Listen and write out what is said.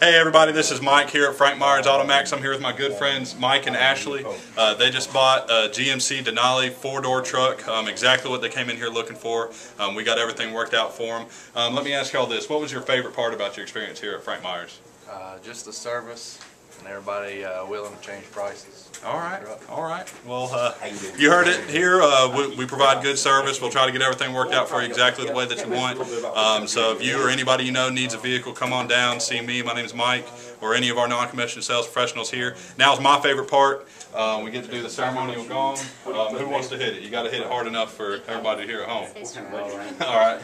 Hey everybody, this is Mike here at Frank Myers Auto Maxx. I'm here with my good friends Mike and Ashley. Uh, they just bought a GMC Denali four-door truck, um, exactly what they came in here looking for. Um, we got everything worked out for them. Um, let me ask y'all this, what was your favorite part about your experience here at Frank Myers? Uh, just the service and everybody uh, willing to change prices. All right, all right. Well, uh, you heard it here. Uh, we, we, provide good service. We'll try to get everything worked out for you exactly the way that you want. Um, so if you or anybody you know needs a vehicle, come on down, see me. My name is Mike, or any of our non-commissioned sales professionals here. Now is my favorite part. Um, we get to do the ceremonial gong. Um, who wants to hit it? You got to hit it hard enough for everybody to hear at home. All right.